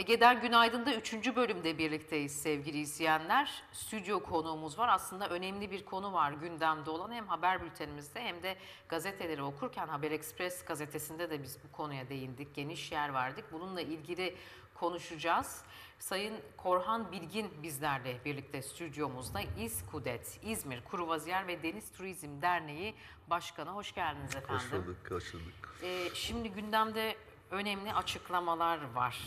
Ege'den Günaydın'da 3. bölümde birlikteyiz sevgili izleyenler. Stüdyo konuğumuz var. Aslında önemli bir konu var gündemde olan hem haber bültenimizde hem de gazeteleri okurken Haber Express gazetesinde de biz bu konuya değindik. Geniş yer verdik. Bununla ilgili konuşacağız. Sayın Korhan Bilgin bizlerle birlikte stüdyomuzda İSKUDET, İzmir Kuruvaziyer ve Deniz Turizm Derneği Başkanı. Hoş geldiniz efendim. Hoş bulduk, hoş bulduk. Ee, şimdi gündemde önemli açıklamalar var.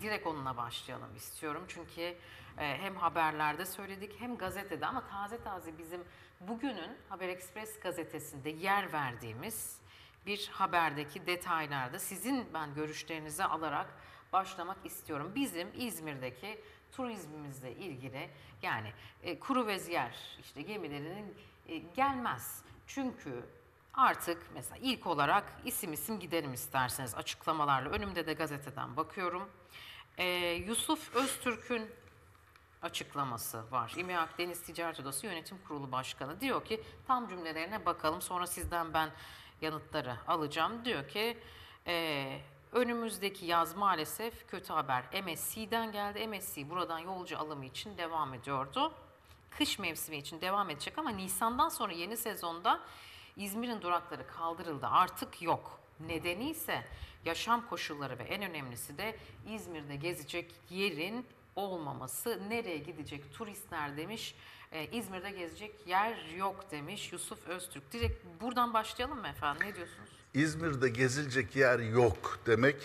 Direkt onunla başlayalım istiyorum. Çünkü e, hem haberlerde söyledik hem gazetede ama taze taze bizim bugünün Haber Express gazetesinde yer verdiğimiz bir haberdeki detaylarda sizin ben görüşlerinizi alarak başlamak istiyorum. Bizim İzmir'deki turizmimizle ilgili yani e, kuru veziyer işte gemilerinin e, gelmez. Çünkü Artık mesela ilk olarak isim isim gidelim isterseniz açıklamalarla. Önümde de gazeteden bakıyorum. Ee, Yusuf Öztürk'ün açıklaması var. İMİAK Deniz Ticaret Odası Yönetim Kurulu Başkanı diyor ki tam cümlelerine bakalım sonra sizden ben yanıtları alacağım. Diyor ki e, önümüzdeki yaz maalesef kötü haber MSC'den geldi. MSC buradan yolcu alımı için devam ediyordu. Kış mevsimi için devam edecek ama Nisan'dan sonra yeni sezonda İzmir'in durakları kaldırıldı artık yok. Nedeni ise yaşam koşulları ve en önemlisi de İzmir'de gezecek yerin olmaması. Nereye gidecek turistler demiş. Ee, İzmir'de gezecek yer yok demiş Yusuf Öztürk. Direkt buradan başlayalım mı efendim? Ne diyorsunuz? İzmir'de gezilecek yer yok demek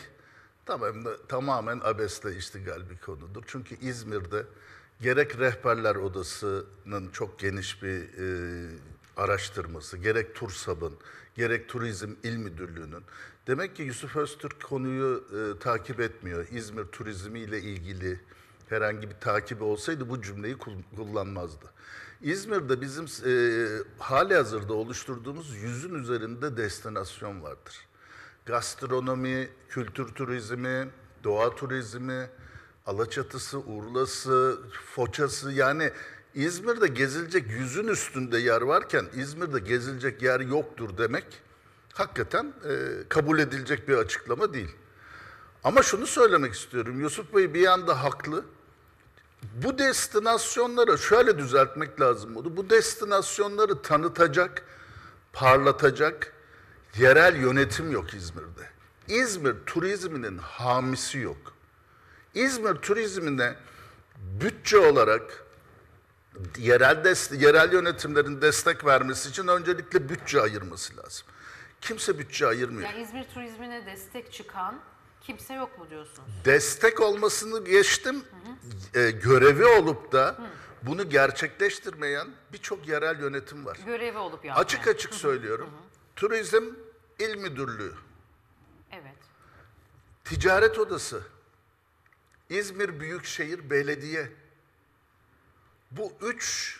tamamen, tamamen abesle iştigal bir konudur. Çünkü İzmir'de gerek rehberler odasının çok geniş bir e, araştırması, gerek TURSAB'ın, gerek Turizm İl Müdürlüğü'nün. Demek ki Yusuf Öztürk konuyu e, takip etmiyor. İzmir turizmi ile ilgili herhangi bir takibi olsaydı bu cümleyi kul- kullanmazdı. İzmir'de bizim e, hali hazırda oluşturduğumuz yüzün üzerinde destinasyon vardır. Gastronomi, kültür turizmi, doğa turizmi, Alaçatısı, Urlası, Foçası yani İzmir'de gezilecek yüzün üstünde yer varken İzmir'de gezilecek yer yoktur demek hakikaten e, kabul edilecek bir açıklama değil. Ama şunu söylemek istiyorum. Yusuf Bey bir yanda haklı. Bu destinasyonları şöyle düzeltmek lazım bunu. Bu destinasyonları tanıtacak, parlatacak yerel yönetim yok İzmir'de. İzmir turizminin hamisi yok. İzmir turizmine bütçe olarak yerel dest yerel yönetimlerin destek vermesi için öncelikle bütçe ayırması lazım. Kimse bütçe ayırmıyor. Yani İzmir turizmine destek çıkan kimse yok mu diyorsunuz? Destek olmasını geçtim. e, görevi olup da bunu gerçekleştirmeyen birçok yerel yönetim var. Görevi olup yapmayan. Açık açık söylüyorum. Turizm İl Müdürlüğü, Evet. Ticaret Odası, İzmir Büyükşehir Belediye. Bu üç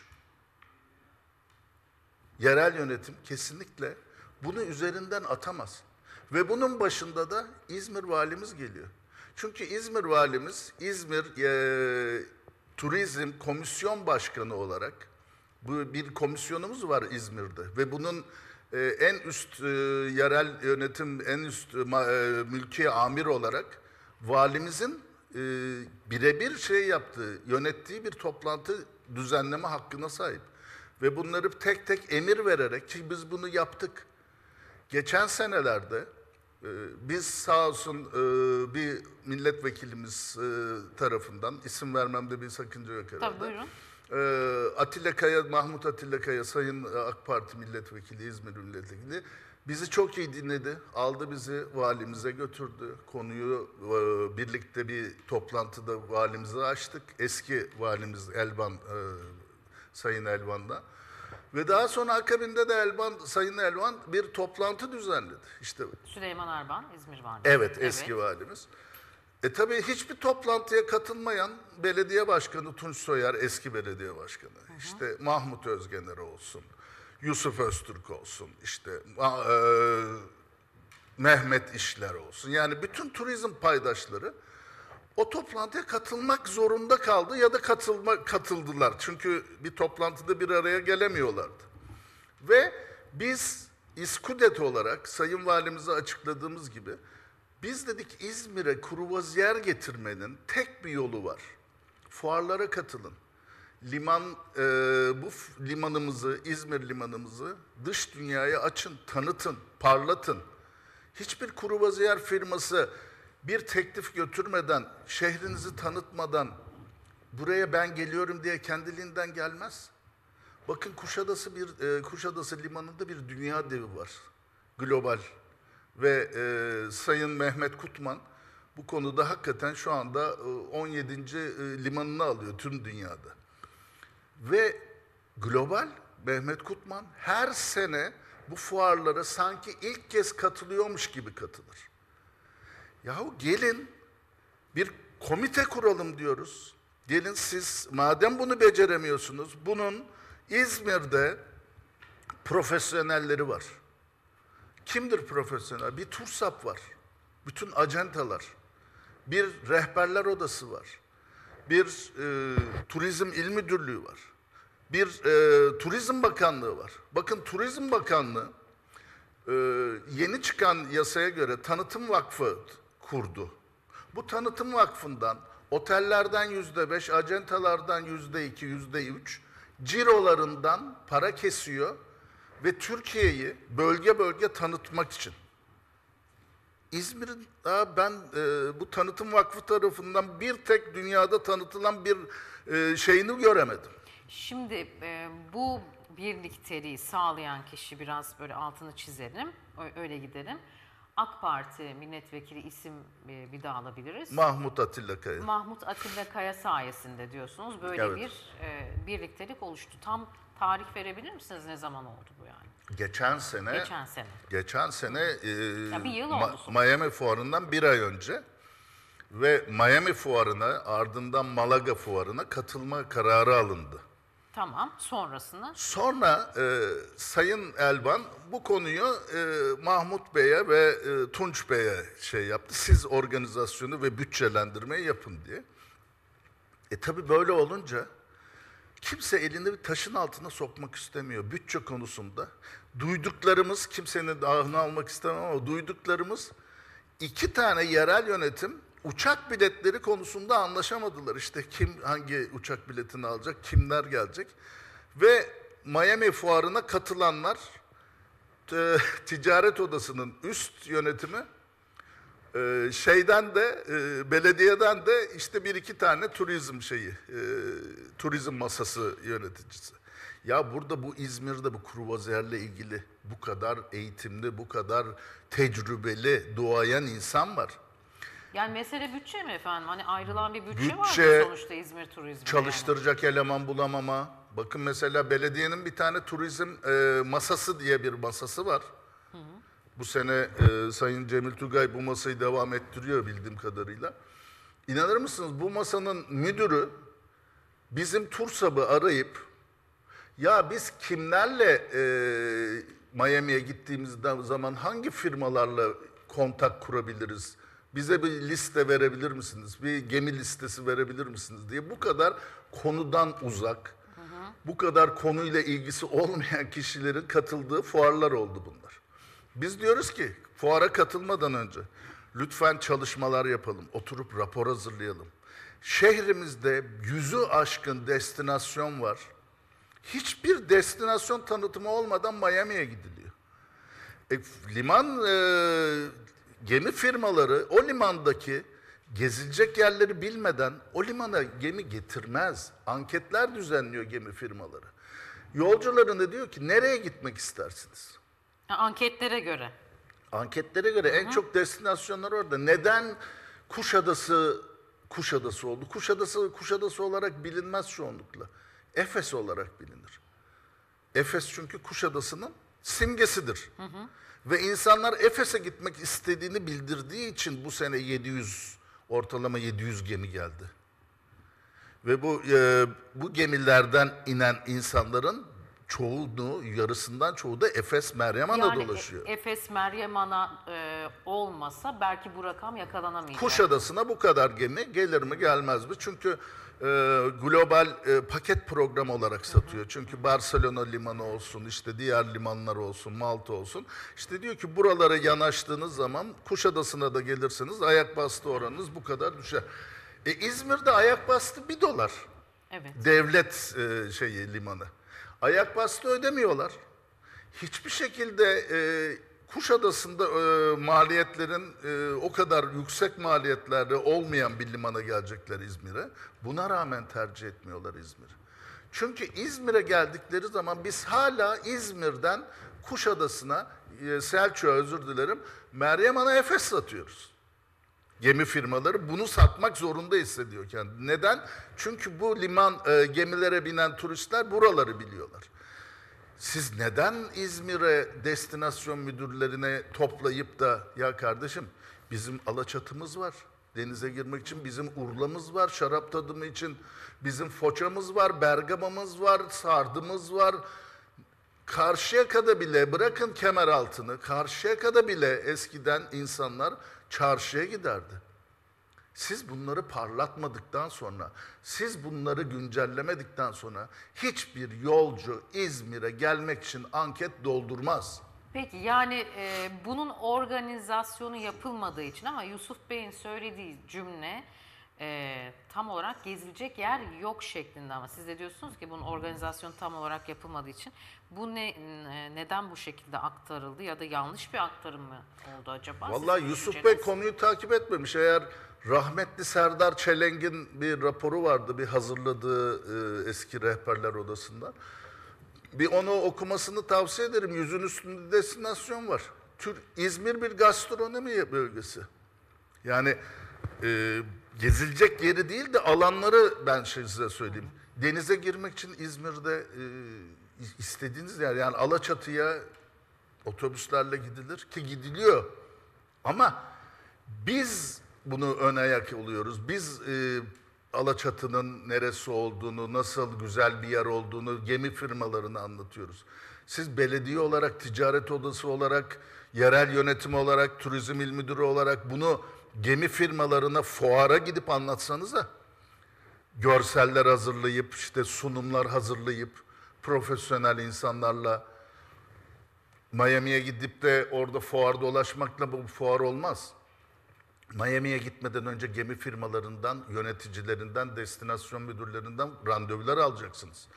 yerel yönetim kesinlikle bunu üzerinden atamaz. Ve bunun başında da İzmir valimiz geliyor. Çünkü İzmir valimiz İzmir eee, Turizm Komisyon Başkanı olarak bu bir komisyonumuz var İzmir'de ve bunun e, en üst e, yerel yönetim en üst e, e, mülki amir olarak valimizin e, birebir şey yaptığı, yönettiği bir toplantı düzenleme hakkına sahip. Ve bunları tek tek emir vererek ki biz bunu yaptık. Geçen senelerde e, biz sağ olsun e, bir milletvekilimiz e, tarafından isim vermemde bir sakınca yok herhalde. Tabii buyurun. Atilla Kaya, Mahmut Atilla Kaya, Sayın AK Parti Milletvekili, İzmir Milletvekili bizi çok iyi dinledi. Aldı bizi valimize götürdü. Konuyu e, birlikte bir toplantıda valimize açtık. Eski valimiz Elvan, e, Sayın Elvan'da. Ve daha sonra akabinde de Elvan, Sayın Elvan bir toplantı düzenledi. İşte Süleyman Arban, İzmir Valisi. Evet, eski valimiz. E tabii hiçbir toplantıya katılmayan belediye başkanı Tunç Soyer, eski belediye başkanı. İşte Mahmut Özgener olsun, Yusuf Öztürk olsun, işte e, Mehmet İşler olsun. Yani bütün turizm paydaşları o toplantıya katılmak zorunda kaldı ya da katılma, katıldılar. Çünkü bir toplantıda bir araya gelemiyorlardı. Ve biz İSKUDET olarak Sayın Valimize açıkladığımız gibi Biz dedik İzmir'e kruvaziyer getirmenin tek bir yolu var. Fuarlara katılın. Liman, e, bu limanımızı, İzmir limanımızı dış dünyaya açın, tanıtın, parlatın. Hiçbir kruvaziyer firması bir teklif götürmeden, şehrinizi tanıtmadan buraya ben geliyorum diye kendiliğinden gelmez. Bakın Kuşadası bir e, Kuşadası limanında bir dünya devi var. Global ve e, Sayın Mehmet Kutman bu konuda hakikaten şu anda e, 17. e, limanını alıyor tüm dünyada. Ve global Mehmet Kutman her sene bu fuarlara sanki ilk kez katılıyormuş gibi katılır. Yahu gelin bir komite kuralım diyoruz. Gelin siz madem bunu beceremiyorsunuz bunun İzmir'de profesyonelleri var. Kimdir profesyonel? Bir TURSAP var. Bütün ajantalar. Bir rehberler odası var. Bir e, turizm il müdürlüğü var. Bir e, turizm bakanlığı var. Bakın turizm bakanlığı e, yeni çıkan yasaya göre tanıtım vakfı kurdu. Bu tanıtım vakfından otellerden yüzde beş, acentalardan yüzde iki, yüzde üç cirolarından para kesiyor ve Türkiye'yi bölge bölge tanıtmak için. İzmir'in ben e, bu tanıtım vakfı tarafından bir tek dünyada tanıtılan bir e, şeyini göremedim. Şimdi e, bu birlikteliği sağlayan kişi biraz böyle altını çizelim, öyle gidelim. AK Parti milletvekili isim e, bir daha alabiliriz. Mahmut Atilla Kaya. Mahmut Atilla Kaya sayesinde diyorsunuz böyle Evet. bir e, birliktelik oluştu. Tam tarih verebilir misiniz ne zaman oldu bu yani? Geçen sene Geçen sene. Geçen sene e, bir yıl Ma- oldu sonra. Miami fuarından bir ay önce ve Miami fuarına ardından Malaga fuarına katılma kararı alındı. Tamam. Sonrasını Sonra e, Sayın Elvan bu konuyu e, Mahmut Bey'e ve e, Tunç Bey'e şey yaptı. Siz organizasyonu ve bütçelendirmeyi yapın diye. E tabi böyle olunca kimse elini bir taşın altına sokmak istemiyor bütçe konusunda. Duyduklarımız, kimsenin de ahını almak istemem ama duyduklarımız iki tane yerel yönetim uçak biletleri konusunda anlaşamadılar. İşte kim hangi uçak biletini alacak, kimler gelecek. Ve Miami fuarına katılanlar e, ticaret odasının üst yönetimi ee, şeyden de e, belediyeden de işte bir iki tane turizm şeyi e, turizm masası yöneticisi. Ya burada bu İzmir'de bu kruvazerle ilgili bu kadar eğitimli, bu kadar tecrübeli, duayen insan var. Yani mesele bütçe mi efendim? Hani ayrılan bir bütçe, var Bütçe, mı sonuçta İzmir turizmi? Çalıştıracak eleman bulamama. Bakın mesela belediyenin bir tane turizm e, masası diye bir masası var. Bu sene e, Sayın Cemil Tugay bu masayı devam ettiriyor bildiğim kadarıyla. İnanır mısınız bu masanın müdürü bizim TURSAB'ı arayıp ya biz kimlerle e, Miami'ye gittiğimiz zaman hangi firmalarla kontak kurabiliriz? Bize bir liste verebilir misiniz? Bir gemi listesi verebilir misiniz diye bu kadar konudan uzak, bu kadar konuyla ilgisi olmayan kişilerin katıldığı fuarlar oldu bunlar. Biz diyoruz ki fuara katılmadan önce lütfen çalışmalar yapalım, oturup rapor hazırlayalım. Şehrimizde yüzü aşkın destinasyon var. Hiçbir destinasyon tanıtımı olmadan Miami'ye gidiliyor. E, liman e, gemi firmaları o limandaki gezilecek yerleri bilmeden o limana gemi getirmez. Anketler düzenliyor gemi firmaları. Yolcularına diyor ki nereye gitmek istersiniz? Anketlere göre. Anketlere göre en çok destinasyonlar orada. Neden Kuşadası Kuşadası oldu? Kuşadası Kuşadası olarak bilinmez çoğunlukla. Efes olarak bilinir. Efes çünkü Kuşadası'nın simgesidir. Ve insanlar Efes'e gitmek istediğini bildirdiği için bu sene 700 ortalama 700 gemi geldi. Ve bu e, bu gemilerden inen insanların çoğunu, yarısından çoğu da Efes Meryem Ana Yani dolaşıyor. E- Efes Meryem Ana e, olmasa belki bu rakam yakalanamayacak. Kuşadası'na bu kadar gemi gelir mi gelmez mi? Çünkü e, global e, paket program olarak satıyor. Çünkü Barcelona limanı olsun, işte diğer limanlar olsun, Malta olsun. İşte diyor ki buralara yanaştığınız zaman Kuşadası'na da gelirseniz ayak bastı oranınız bu kadar düşer. E, İzmir'de ayak bastı bir dolar. Evet. Devlet e, şeyi limanı. Ayak bastı ödemiyorlar. Hiçbir şekilde e, Kuşadası'nda e, maliyetlerin e, o kadar yüksek maliyetlerde olmayan bir limana gelecekler İzmir'e. Buna rağmen tercih etmiyorlar İzmir'i. Çünkü İzmir'e geldikleri zaman biz hala İzmir'den Kuşadası'na, e, Selçuk'a özür dilerim, Meryem Ana Efes satıyoruz gemi firmaları bunu satmak zorunda hissediyor kendini. Neden? Çünkü bu liman e, gemilere binen turistler buraları biliyorlar. Siz neden İzmir'e destinasyon müdürlerine toplayıp da ya kardeşim bizim Alaçatımız var. Denize girmek için bizim Urla'mız var. Şarap tadımı için bizim Foça'mız var. Bergama'mız var. Sardımız var. Karşıyaka'da bile bırakın kemer altını, Karşıyaka'da bile eskiden insanlar çarşıya giderdi. Siz bunları parlatmadıktan sonra, siz bunları güncellemedikten sonra hiçbir yolcu İzmir'e gelmek için anket doldurmaz. Peki yani e, bunun organizasyonu yapılmadığı için ama Yusuf Bey'in söylediği cümle e, tam olarak gezilecek yer yok şeklinde ama siz de diyorsunuz ki bunun organizasyonu tam olarak yapılmadığı için bu ne e, neden bu şekilde aktarıldı ya da yanlış bir aktarım mı oldu acaba? Vallahi Sizin Yusuf Bey düşünceniz? konuyu takip etmemiş. Eğer rahmetli Serdar Çelenk'in bir raporu vardı, bir hazırladığı e, eski rehberler odasından. Bir onu okumasını tavsiye ederim. Yüzün üstünde destinasyon var. Tür, İzmir bir gastronomi bölgesi. Yani e, gezilecek yeri değil de alanları ben şey size söyleyeyim. Denize girmek için İzmir'de e, istediğiniz yer yani Alaçatı'ya otobüslerle gidilir ki gidiliyor. Ama biz bunu ön ayak oluyoruz. Biz e, Alaçatı'nın neresi olduğunu, nasıl güzel bir yer olduğunu gemi firmalarına anlatıyoruz. Siz belediye olarak, ticaret odası olarak, yerel yönetim olarak, turizm il müdürü olarak bunu gemi firmalarına fuara gidip anlatsanız da görseller hazırlayıp, işte sunumlar hazırlayıp, profesyonel insanlarla Miami'ye gidip de orada fuar dolaşmakla bu fuar olmaz. Miami'ye gitmeden önce gemi firmalarından, yöneticilerinden, destinasyon müdürlerinden randevular alacaksınız.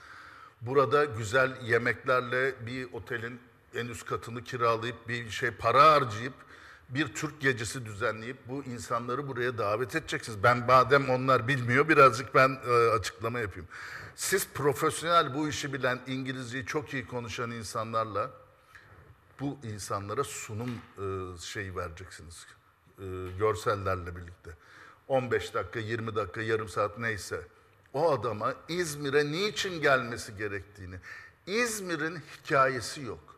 Burada güzel yemeklerle bir otelin en üst katını kiralayıp bir şey para harcayıp bir Türk gecesi düzenleyip bu insanları buraya davet edeceksiniz. Ben madem onlar bilmiyor birazcık ben e, açıklama yapayım. Siz profesyonel bu işi bilen, İngilizceyi çok iyi konuşan insanlarla bu insanlara sunum e, şeyi vereceksiniz. E, görsellerle birlikte. 15 dakika, 20 dakika, yarım saat neyse. O adama İzmir'e niçin gelmesi gerektiğini. İzmir'in hikayesi yok.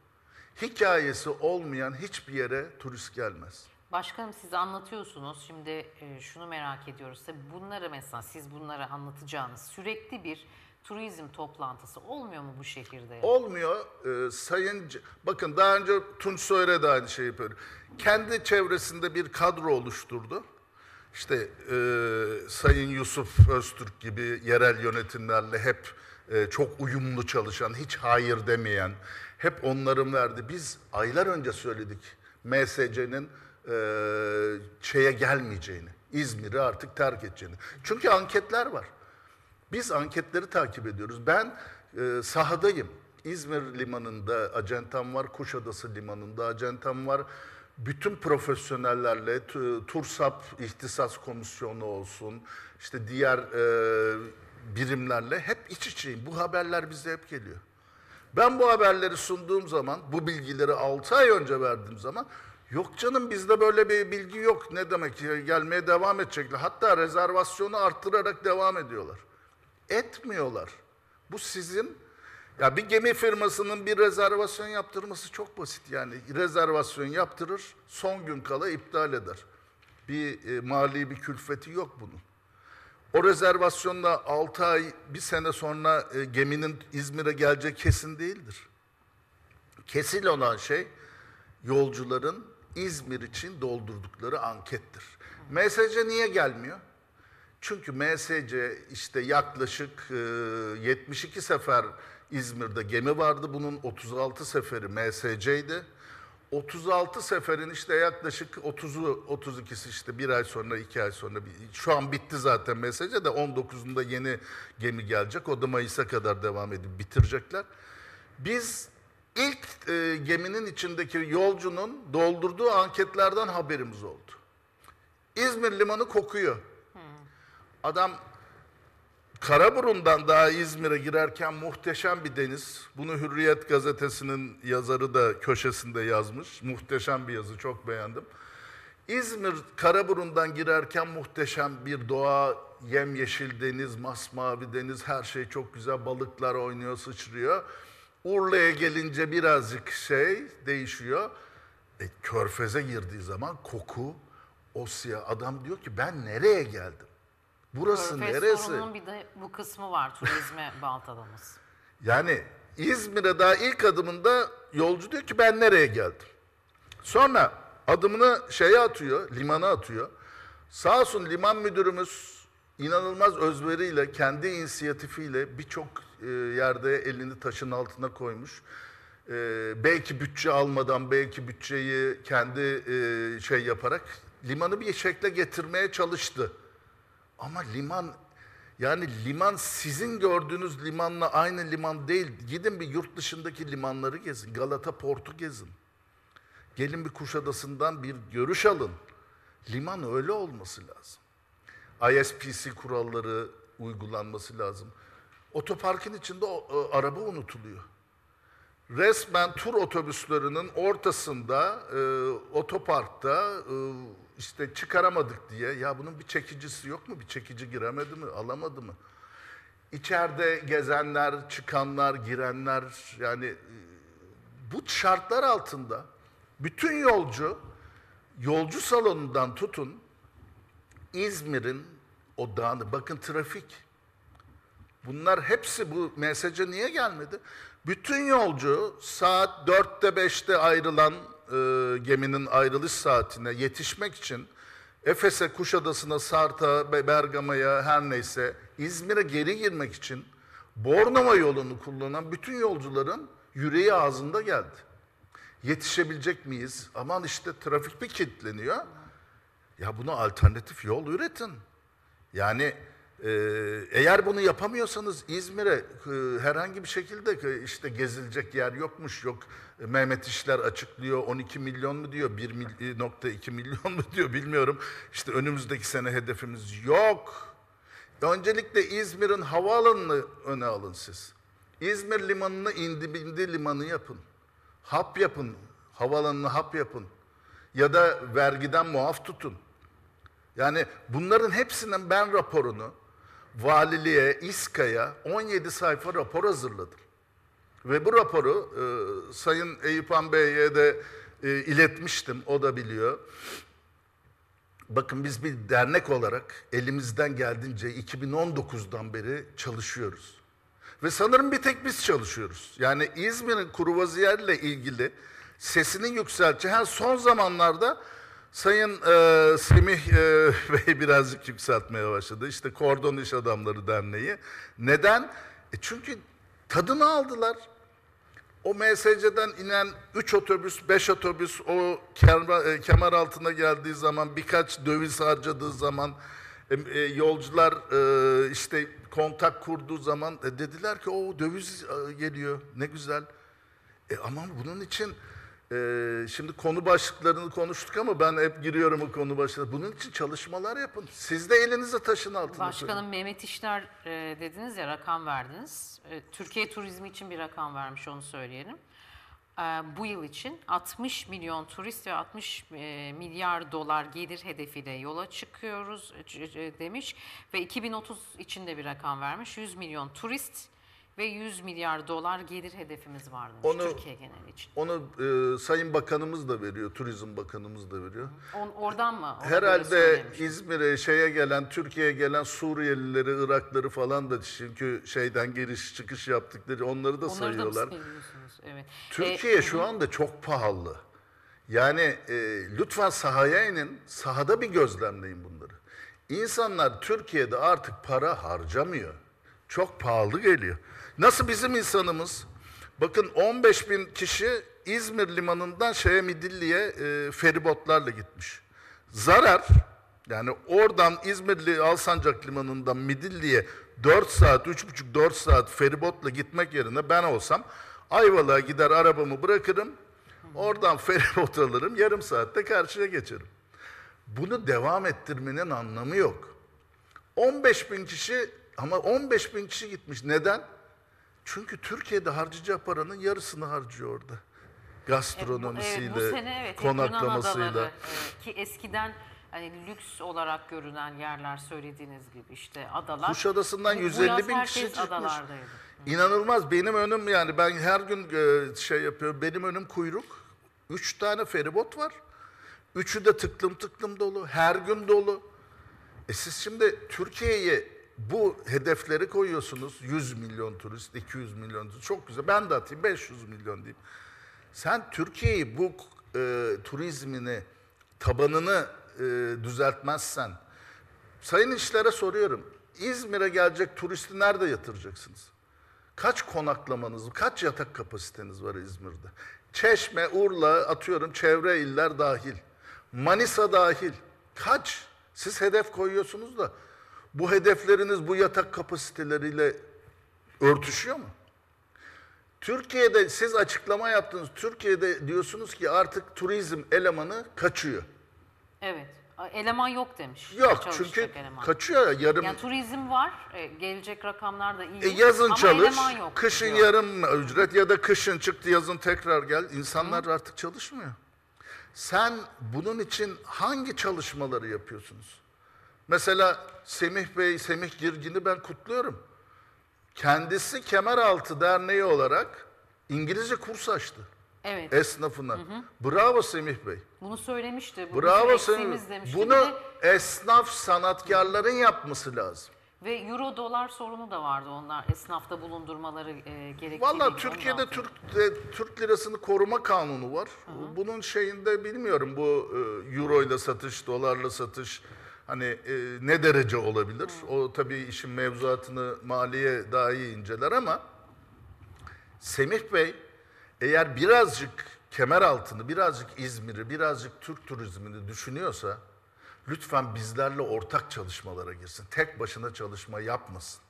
Hikayesi olmayan hiçbir yere turist gelmez. Başkanım siz anlatıyorsunuz. Şimdi e, şunu merak ediyoruz. Tabii bunları mesela siz bunları anlatacağınız sürekli bir turizm toplantısı olmuyor mu bu şehirde? Olmuyor. Ee, sayın bakın daha önce Tunç Soyer'e de aynı şeyi yapıyor. Kendi çevresinde bir kadro oluşturdu. İşte e, Sayın Yusuf Öztürk gibi yerel yönetimlerle hep e, çok uyumlu çalışan, hiç hayır demeyen, hep onların verdi. Biz aylar önce söyledik MSC'nin e, şeye gelmeyeceğini, İzmir'i artık terk edeceğini. Çünkü anketler var. Biz anketleri takip ediyoruz. Ben e, sahadayım. İzmir limanında acentam var, Kuşadası limanında acentam var. Bütün profesyonellerle, TURSAP ihtisas komisyonu olsun, işte diğer e, birimlerle hep iç içeyim. Bu haberler bize hep geliyor. Ben bu haberleri sunduğum zaman, bu bilgileri 6 ay önce verdiğim zaman yok canım bizde böyle bir bilgi yok. Ne demek gelmeye devam edecekler. Hatta rezervasyonu arttırarak devam ediyorlar. Etmiyorlar. Bu sizin ya bir gemi firmasının bir rezervasyon yaptırması çok basit yani. Rezervasyon yaptırır, son gün kala iptal eder. Bir e, mali bir külfeti yok bunun. O rezervasyonla 6 ay, bir sene sonra e, geminin İzmir'e geleceği kesin değildir. Kesin olan şey yolcuların İzmir için doldurdukları ankettir. MSC niye gelmiyor? Çünkü MSC işte yaklaşık e, 72 sefer İzmir'de gemi vardı. Bunun 36 seferi MSC'ydi. 36 seferin işte yaklaşık 30'u 32'si işte bir ay sonra iki ay sonra şu an bitti zaten MSC de 19'unda yeni gemi gelecek. O da Mayıs'a kadar devam edip bitirecekler. Biz ilk e, geminin içindeki yolcunun doldurduğu anketlerden haberimiz oldu. İzmir limanı kokuyor. Adam Karaburun'dan daha İzmir'e girerken muhteşem bir deniz. Bunu Hürriyet gazetesinin yazarı da köşesinde yazmış. Muhteşem bir yazı, çok beğendim. İzmir Karaburun'dan girerken muhteşem bir doğa, yemyeşil deniz, masmavi deniz, her şey çok güzel. Balıklar oynuyor, sıçrıyor. Urla'ya gelince birazcık şey değişiyor. E, körfeze girdiği zaman koku, o siyah. Adam diyor ki ben nereye geldim? Burası Körfez neresi? sorununun bir de bu kısmı var turizme baltalaması. Yani İzmir'e daha ilk adımında yolcu diyor ki ben nereye geldim? Sonra adımını şeye atıyor, limana atıyor. Sağ olsun liman müdürümüz inanılmaz özveriyle, kendi inisiyatifiyle birçok e, yerde elini taşın altına koymuş. E, belki bütçe almadan, belki bütçeyi kendi e, şey yaparak limanı bir şekle getirmeye çalıştı. Ama liman yani liman sizin gördüğünüz limanla aynı liman değil. Gidin bir yurt dışındaki limanları gezin. Galata Port'u gezin. Gelin bir Kuşadası'ndan bir görüş alın. Liman öyle olması lazım. ISPC kuralları uygulanması lazım. Otoparkın içinde o, o, araba unutuluyor. Resmen tur otobüslerinin ortasında, e, otoparkta e, işte çıkaramadık diye. Ya bunun bir çekicisi yok mu? Bir çekici giremedi mi? Alamadı mı? İçeride gezenler, çıkanlar, girenler yani e, bu şartlar altında bütün yolcu yolcu salonundan tutun İzmir'in o dağını bakın trafik Bunlar hepsi bu mesajı niye gelmedi? Bütün yolcu saat 4'te 5'te ayrılan e, geminin ayrılış saatine yetişmek için Efes'e, Kuşadası'na, Sart'a, Be- Bergama'ya her neyse İzmir'e geri girmek için Bornova yolunu kullanan bütün yolcuların yüreği ağzında geldi. Yetişebilecek miyiz? Aman işte trafik bir kilitleniyor. Ya buna alternatif yol üretin. Yani e, eğer bunu yapamıyorsanız İzmir'e e, herhangi bir şekilde e, işte gezilecek yer yokmuş yok. E, Mehmet İşler açıklıyor 12 milyon mu diyor 1.2 milyon mu diyor bilmiyorum. İşte önümüzdeki sene hedefimiz yok. Öncelikle İzmir'in havaalanını öne alın siz. İzmir limanını indi bindi limanı yapın. Hap yapın. Havaalanını hap yapın. Ya da vergiden muaf tutun. Yani bunların hepsinin ben raporunu valiliğe, İSKA'ya 17 sayfa rapor hazırladım. Ve bu raporu e, Sayın Eyüp Han Bey'e de e, iletmiştim, o da biliyor. Bakın biz bir dernek olarak elimizden geldiğince 2019'dan beri çalışıyoruz. Ve sanırım bir tek biz çalışıyoruz. Yani İzmir'in kuruvaziyerle ilgili sesini yükseltçi. Ha, son zamanlarda Sayın e, Semih e, Bey birazcık yükseltmeye başladı. İşte Kordon İş Adamları Derneği. Neden? E çünkü tadını aldılar. O MSC'den inen 3 otobüs, 5 otobüs o kemer, e, kemer altına geldiği zaman birkaç döviz harcadığı zaman e, e, yolcular e, işte kontak kurduğu zaman e, dediler ki o döviz e, geliyor ne güzel. E, ama bunun için e, şimdi konu başlıklarını konuştuk ama ben hep giriyorum o konu başlıklarına. Bunun için çalışmalar yapın. Siz de elinize taşın altına. Başkanım Mehmet İşler e, dediniz ya rakam verdiniz. E, Türkiye turizmi için bir rakam vermiş onu söyleyelim. E, bu yıl için 60 milyon turist ve 60 e, milyar dolar gelir hedefiyle yola çıkıyoruz e, demiş. Ve 2030 için de bir rakam vermiş. 100 milyon turist ve 100 milyar dolar gelir hedefimiz var demiş Onu- Türkiye geneli için. Onu e, Sayın Bakanımız da veriyor, Turizm Bakanımız da veriyor. On, oradan mı? Ona göre Herhalde söylemiş. İzmir'e şeye gelen, Türkiye'ye gelen Suriyelileri, Irakları falan da çünkü şeyden giriş çıkış yaptıkları onları da Onları da mı sayıyorlar. seviyorsunuz? Evet. Türkiye E, şu anda çok pahalı. Yani e, lütfen sahaya inin, sahada bir gözlemleyin bunları. İnsanlar Türkiye'de artık para harcamıyor. Çok pahalı geliyor. Nasıl bizim insanımız? Bakın 15 bin kişi İzmir limanından şeye Midilli'ye e, feribotlarla gitmiş. Zarar, yani oradan İzmirli Alsancak limanından Midilli'ye 4 saat, 3,5-4 saat feribotla gitmek yerine ben olsam Ayvalık'a gider arabamı bırakırım. Oradan feribot alırım, yarım saatte karşıya geçerim. Bunu devam ettirmenin anlamı yok. 15 bin kişi ama 15 bin kişi gitmiş. Neden? Çünkü Türkiye'de harcayacağı paranın yarısını harcıyor orada. Gastronomisiyle, Evet, bu sene evet hep Yunan konaklamasıyla. adaları, e, ki eskiden hani lüks olarak görünen yerler söylediğiniz gibi işte adalar. Kuşadası'ndan Bu- bu 150 yaz bin kişi çıkmış. adalardaydı. İnanılmaz. Benim önüm yani ben her gün e, şey yapıyorum. Benim önüm kuyruk. Üç tane feribot var. Üçü de tıklım tıklım dolu. Her gün dolu. E siz şimdi Türkiye'ye bu hedefleri koyuyorsunuz. 100 milyon turist, 200 milyon turist. Çok güzel. Ben de atayım 500 milyon diyeyim. Sen Türkiye'yi bu e, turizmini, tabanını e, düzeltmezsen, Sayın İşler'e soruyorum. İzmir'e gelecek turisti nerede yatıracaksınız? Kaç konaklamanız, kaç yatak kapasiteniz var İzmir'de? Çeşme, Urla, atıyorum çevre iller dahil. Manisa dahil. Kaç? Siz hedef koyuyorsunuz da bu hedefleriniz bu yatak kapasiteleriyle örtüşüyor mu? Türkiye'de siz açıklama yaptınız. Türkiye'de diyorsunuz ki artık turizm elemanı kaçıyor. Evet. Eleman yok demiş. Yok çünkü eleman. kaçıyor ya yarım Yani turizm var. e, gelecek rakamlar da iyi. E, yazın ama çalış, eleman yok kışın diyor. yarım ücret ya da kışın çıktı yazın tekrar gel. İnsanlar artık çalışmıyor. Sen bunun için hangi çalışmaları yapıyorsunuz? Mesela Semih Bey, Semih Girgin'i ben kutluyorum. Kendisi Kemeraltı Derneği olarak İngilizce kurs açtı Evet. esnafına. Bravo Semih Bey. Bunu söylemişti. Bu Bravo Semih. demişti. Bunu de- esnaf sanatkarların yapması lazım. Ve euro dolar sorunu da vardı onlar esnafta bulundurmaları e, gerektiği. Valla. Türkiye'de Türk de- Türk lirasını koruma kanunu var. Bunun şeyinde bilmiyorum bu e, euro ile satış, dolarla satış hani e, ne derece olabilir? O tabii işin mevzuatını maliye daha iyi inceler ama Semih Bey eğer birazcık kemer altını, birazcık İzmir'i, birazcık Türk turizmini düşünüyorsa lütfen bizlerle ortak çalışmalara girsin. Tek başına çalışma yapmasın.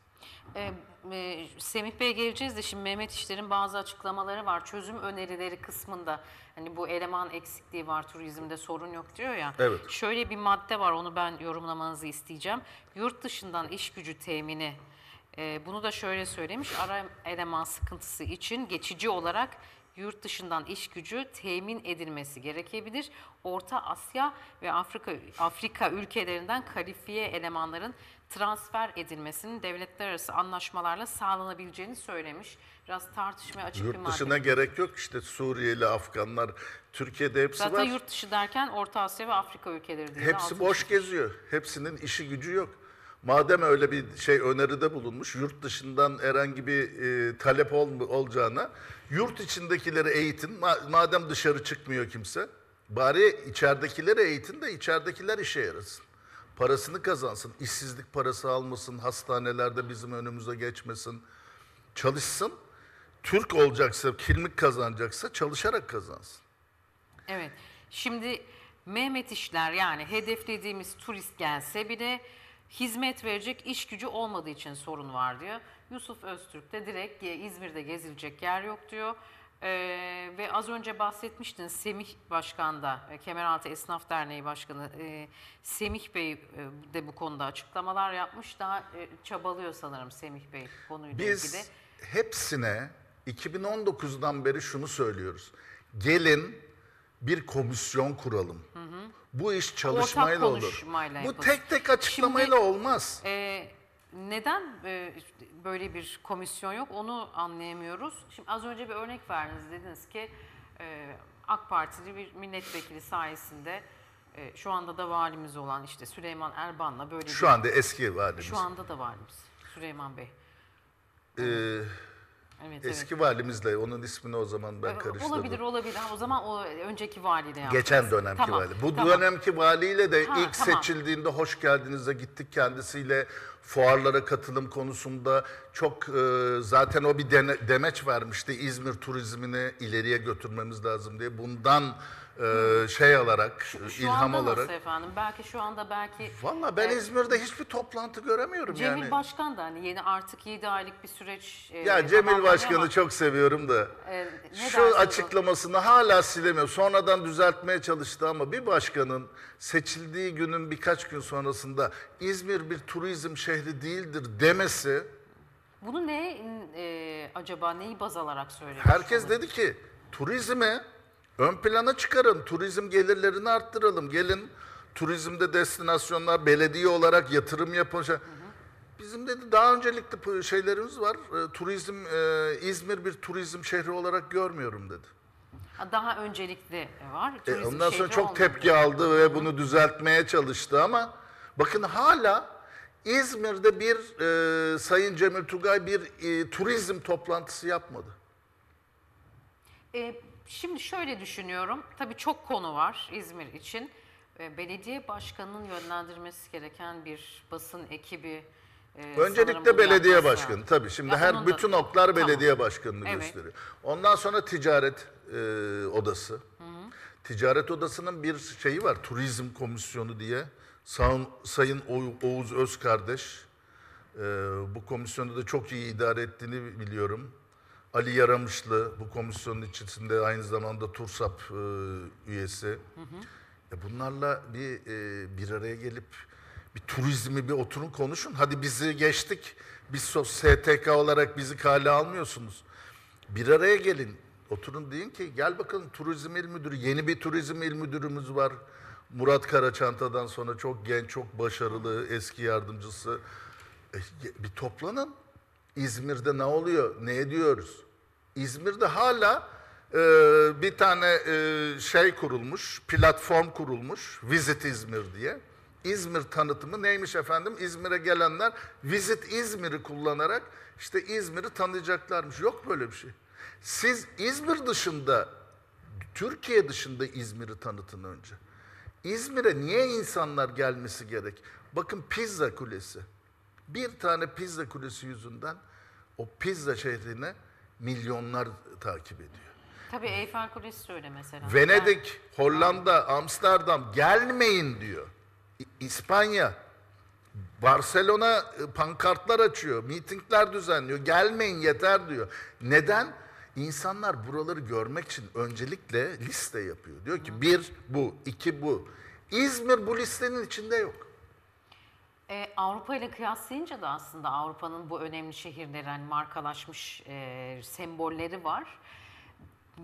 E, e, Semih Bey geleceğiz de şimdi Mehmet İşler'in bazı açıklamaları var. Çözüm önerileri kısmında hani bu eleman eksikliği var turizmde sorun yok diyor ya. Evet. Şöyle bir madde var onu ben yorumlamanızı isteyeceğim. Yurt dışından iş gücü temini e, bunu da şöyle söylemiş. Ara eleman sıkıntısı için geçici olarak yurt dışından iş gücü temin edilmesi gerekebilir. Orta Asya ve Afrika Afrika ülkelerinden kalifiye elemanların transfer edilmesinin devletler arası anlaşmalarla sağlanabileceğini söylemiş. Biraz tartışmaya açık bir Yurt madde. dışına gerek yok işte Suriyeli, Afganlar, Türkiye'de hepsi Zaten var. yurt dışı derken Orta Asya ve Afrika ülkeleri Hepsi boş geziyor. Hepsinin işi gücü yok. Madem öyle bir şey öneride bulunmuş, yurt dışından herhangi bir e, talep ol, olacağına, yurt içindekileri eğitin. Ma- madem dışarı çıkmıyor kimse, bari içeridekileri eğitin de içeridekiler işe yarasın. Parasını kazansın, işsizlik parası almasın, hastanelerde bizim önümüze geçmesin, çalışsın. Türk olacaksa, kimlik kazanacaksa çalışarak kazansın. Evet. Şimdi Mehmet İşler yani hedeflediğimiz turist gelse bile hizmet verecek iş gücü olmadığı için sorun var diyor. Yusuf Öztürk de direkt İzmir'de gezilecek yer yok diyor. Ee, ve az önce bahsetmiştin Semih Başkan da e, Kemeraltı Esnaf Derneği Başkanı e, Semih Bey e, de bu konuda açıklamalar yapmış. Daha e, çabalıyor sanırım Semih Bey konuyla ilgili. Biz hepsine 2019'dan beri şunu söylüyoruz. Gelin bir komisyon kuralım. Bu iş çalışmayla olur. konuşmayla Bu yapılır. tek tek açıklamayla olmaz. Ee, Neden e, böyle bir komisyon yok onu anlayamıyoruz. Şimdi az önce bir örnek verdiniz dediniz ki e, AK Partili bir milletvekili sayesinde e, şu anda da valimiz olan işte Süleyman Erban'la böyle Şu bir, anda eski valimiz. şu anda da valimiz Süleyman Bey. Ee, Evet, eski valimizle onun ismini o zaman ben evet. karıştırdım. Olabilir olabilir. Ha, o zaman o önceki valiyle yaptınız. Geçen dönemki Tamam, vali. Bu tamam. dönemki valiyle de Ha, ilk tamam. seçildiğinde hoş geldiniz'e gittik kendisiyle fuarlara katılım konusunda çok e, zaten o bir dene- demeç vermişti İzmir turizmini ileriye götürmemiz lazım diye. Bundan e, şey alarak Şu ilham anda alarak. nasıl efendim? Belki şu anda belki Valla ben e, İzmir'de hiçbir toplantı göremiyorum Cemil yani. Başkan da hani yeni artık 7 aylık bir süreç e, Ya Cemil Başkan'ı ama, çok seviyorum da. e, Şu açıklamasını hala silemiyor. Sonradan düzeltmeye çalıştı ama bir başkanın seçildiği günün birkaç gün sonrasında İzmir bir turizm şehri değildir demesi Bunu ne e, acaba neyi baz alarak söylüyor? herkes dedi ki turizmi ön plana çıkarın. Turizm gelirlerini arttıralım. Gelin turizmde destinasyonlar belediye olarak yatırım yapın. Şey- Bizim dedi daha öncelikli şeylerimiz var. E, turizm e, İzmir bir turizm şehri olarak görmüyorum dedi. Ha, Daha öncelikli var. E, ondan sonra çok olmadı. tepki aldı ve bunu düzeltmeye çalıştı ama bakın hala İzmir'de bir e, Sayın Cemil Tugay bir e, turizm toplantısı yapmadı. E, şimdi şöyle düşünüyorum. Tabii çok konu var İzmir için. E, belediye başkanının yönlendirmesi gereken bir basın ekibi. e, sanırım Öncelikle belediye yapması başkanı tabii. Şimdi Ya her onun da- bütün oklar Tamam. belediye başkanını Evet. gösteriyor. Ondan sonra ticaret e, odası. Ticaret odasının bir şeyi var. Turizm komisyonu diye. Sayın, Sayın Oğuz Özkardeş e, bu komisyonu da çok iyi idare ettiğini biliyorum. Ali Yaramışlı bu komisyonun içerisinde aynı zamanda TURSAP e, üyesi. E bunlarla bir e, bir araya gelip bir turizmi bir oturun konuşun. Hadi bizi geçtik. Biz STK olarak bizi kale almıyorsunuz. Bir araya gelin. Oturun deyin ki gel bakalım turizm il müdürü. Yeni bir turizm il müdürümüz var. Murat Karaçanta'dan sonra çok genç, çok başarılı eski yardımcısı. E, bir toplanın. İzmir'de ne oluyor? Ne ediyoruz? İzmir'de hala e, bir tane e, şey kurulmuş, platform kurulmuş. Visit İzmir diye. İzmir tanıtımı neymiş efendim? İzmir'e gelenler Visit İzmir'i kullanarak işte İzmir'i tanıyacaklarmış. Yok böyle bir şey. Siz İzmir dışında, Türkiye dışında İzmir'i tanıtın önce. İzmir'e niye insanlar gelmesi gerek? Bakın Pizza Kulesi. Bir tane pizza kulesi yüzünden o pizza şehrine milyonlar takip ediyor. Tabii Eyfel Kulesi öyle mesela. Venedik, Hollanda, Amsterdam gelmeyin diyor. İ- İspanya, Barcelona e, pankartlar açıyor, mitingler düzenliyor. Gelmeyin yeter diyor. Neden? İnsanlar buraları görmek için öncelikle liste yapıyor. Diyor ki bir bu, iki bu. İzmir bu listenin içinde yok. E, Avrupa ile kıyaslayınca da aslında Avrupa'nın bu önemli şehirleri hani markalaşmış e, sembolleri var.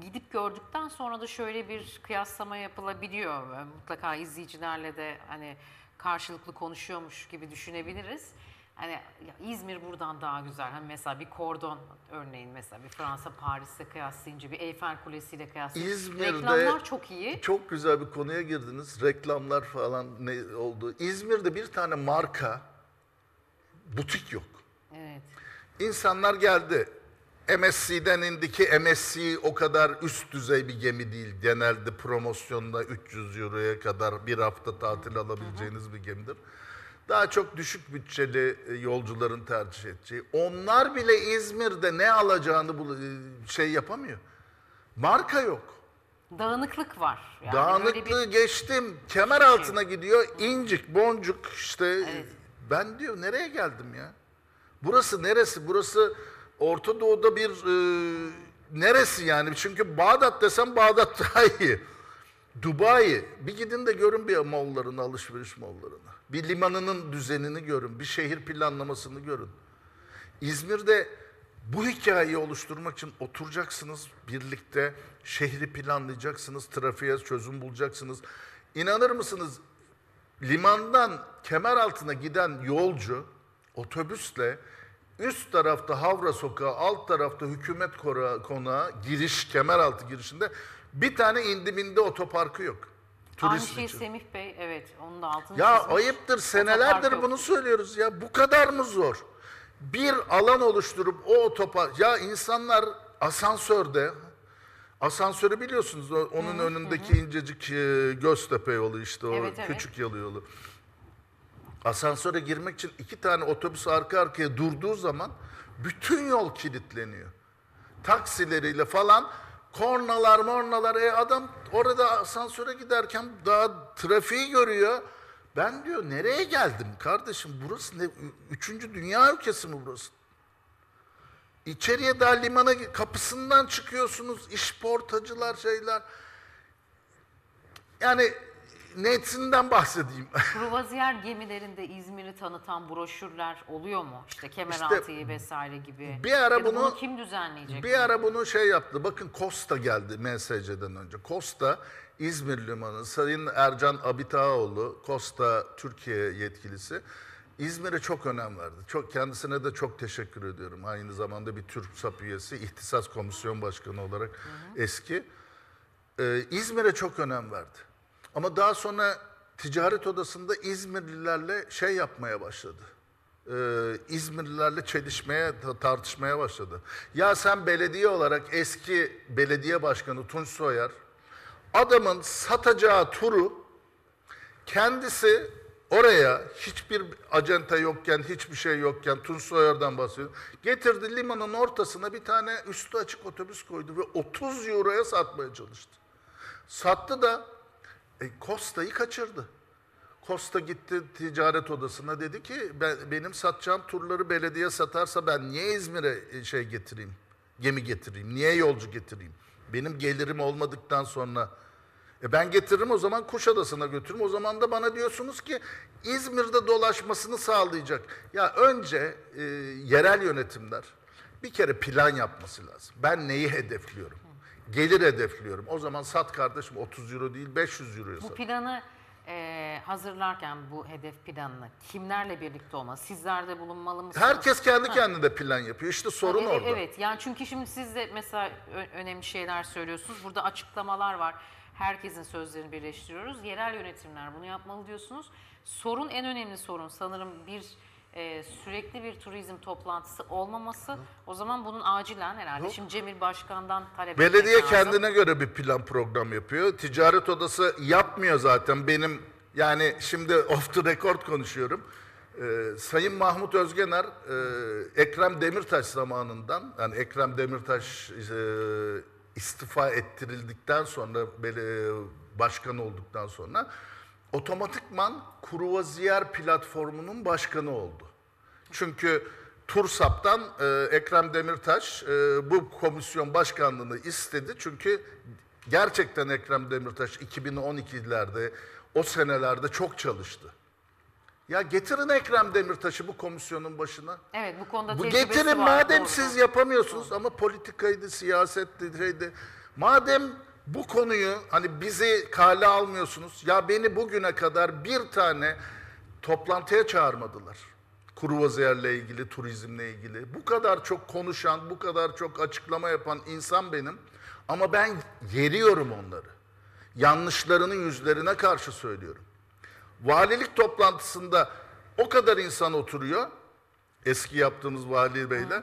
Gidip gördükten sonra da şöyle bir kıyaslama yapılabiliyor. E, Mutlaka izleyicilerle de hani karşılıklı konuşuyormuş gibi düşünebiliriz. Hani İzmir buradan daha güzel. Hani mesela bir kordon örneğin mesela bir Fransa Paris'le kıyaslayınca bir Eyfel Kulesi ile kıyaslayınca İzmir'de reklamlar çok iyi. Çok güzel bir konuya girdiniz. Reklamlar falan ne oldu? İzmir'de bir tane marka butik yok. Evet. İnsanlar geldi. MSC'den indi ki MSC o kadar üst düzey bir gemi değil. Genelde promosyonda 300 euroya kadar bir hafta tatil alabileceğiniz bir gemidir. Daha çok düşük bütçeli e, yolcuların tercih edeceği. Onlar bile İzmir'de ne alacağını e, şey yapamıyor. Marka yok. Dağınıklık var. Yani Dağınıklığı bir- geçtim. Kemer altına gidiyor. incik, boncuk işte. Ben diyor nereye geldim ya? Burası neresi? Burası Orta Doğu'da bir e, neresi yani? Çünkü Bağdat desem Bağdat daha iyi. Dubai. Bir gidin de görün bir mallarını, alışveriş mallarını. Bir limanının düzenini görün. Bir şehir planlamasını görün. İzmir'de bu hikayeyi oluşturmak için oturacaksınız birlikte, şehri planlayacaksınız, trafiğe çözüm bulacaksınız. İnanır mısınız limandan kemer altına giden yolcu otobüsle üst tarafta Havra Sokağı, alt tarafta Hükümet Konağı giriş, Kemeraltı girişinde bir tane indi bindi otoparkı yok. Aynı Turist şey için. Semih Bey, evet onun da altını Ya çizmiş. ayıptır senelerdir yok. bunu söylüyoruz ya. Bu kadar mı zor? Bir alan oluşturup o otopark... Ya insanlar asansörde... Asansörü biliyorsunuz o- onun önündeki incecik e, Göztepe yolu işte o Evet, evet. küçük yalı yolu. Asansöre girmek için iki tane otobüs arka arkaya durduğu zaman bütün yol kilitleniyor. Taksileriyle falan kornalar mornalar e adam orada asansöre giderken daha trafiği görüyor. Ben diyor nereye geldim kardeşim burası ne? Üçüncü dünya ülkesi mi burası? İçeriye daha limana kapısından çıkıyorsunuz işportacılar şeyler. Yani netinden bahsedeyim. Kruvaziyer gemilerinde İzmir'i tanıtan broşürler oluyor mu? İşte Kemeraltı'yı vesaire gibi. bir ara da bunu- kim düzenleyecek? Bir ara bunu şey yaptı. Bakın Costa geldi MSC'den önce. Costa İzmir Limanı, Sayın Ercan Abitaoğlu, Costa Türkiye yetkilisi İzmir'e çok önem verdi. Çok kendisine de çok teşekkür ediyorum. Aynı zamanda bir TÜRKSAP üyesi, İhtisas Komisyon Başkanı olarak eski. Ee, İzmir'e çok önem verdi. Ama daha sonra ticaret odasında İzmirlilerle şey yapmaya başladı. Ee, İzmirlilerle çelişmeye, ta- tartışmaya başladı. Ya sen belediye olarak eski belediye başkanı Tunç Soyer, adamın satacağı turu kendisi oraya hiçbir acenta yokken, hiçbir şey yokken Tunç Soyer'den bahsediyorum. Getirdi limanın ortasına bir tane üstü açık otobüs koydu ve 30 euroya satmaya çalıştı. Sattı da e, Costa'yı kaçırdı. Costa gitti ticaret odasına dedi ki ben, benim satacağım turları belediye satarsa ben niye İzmir'e e, şey getireyim, gemi getireyim, niye yolcu getireyim? Benim gelirim olmadıktan sonra e ben getiririm o zaman Kuşadası'na götürürüm. O zaman da bana diyorsunuz ki İzmir'de dolaşmasını sağlayacak. Ya önce e, yerel yönetimler bir kere plan yapması lazım. Ben neyi hedefliyorum? Gelir hedefliyorum. O zaman sat kardeşim 30 euro değil 500 euroya Bu sat. planı e, hazırlarken bu hedef planını kimlerle birlikte olmalı? Sizler de bulunmalı mısınız? Herkes kendi kendine plan yapıyor. İşte sorun E- e- orada. Evet yani çünkü şimdi siz de mesela önemli şeyler söylüyorsunuz. Burada açıklamalar var. Herkesin sözlerini birleştiriyoruz. Yerel yönetimler bunu yapmalı diyorsunuz. Sorun en önemli sorun sanırım bir e, sürekli bir turizm toplantısı olmaması. O zaman bunun acilen herhalde. Şimdi Cemil Başkan'dan talep etmek Belediye lazım. kendine göre bir plan program yapıyor. Ticaret odası yapmıyor zaten. Benim yani şimdi off the record konuşuyorum. Ee, Sayın Mahmut Özgener, e, Ekrem Demirtaş zamanından, yani Ekrem Demirtaş e, istifa ettirildikten sonra, bele- başkan olduktan sonra otomatikman Kruvaziyer platformunun başkanı oldu. Çünkü TURSAP'tan e, Ekrem Demirtaş e, bu komisyon başkanlığını istedi. Çünkü gerçekten Ekrem Demirtaş 2012'lerde o senelerde çok çalıştı. Ya getirin Ekrem Demirtaş'ı bu komisyonun başına. Evet bu konuda Bu getirin var, madem doğru. siz yapamıyorsunuz ama politikaydı, siyasetti, şeydi. Madem bu konuyu hani bizi kale almıyorsunuz. Ya beni bugüne kadar bir tane toplantıya çağırmadılar. Kruvaziyerle ilgili, turizmle ilgili. Bu kadar çok konuşan, bu kadar çok açıklama yapan insan benim. Ama ben yeriyorum onları. Yanlışlarının yüzlerine karşı söylüyorum. Valilik toplantısında o kadar insan oturuyor. Eski yaptığımız vali beyle.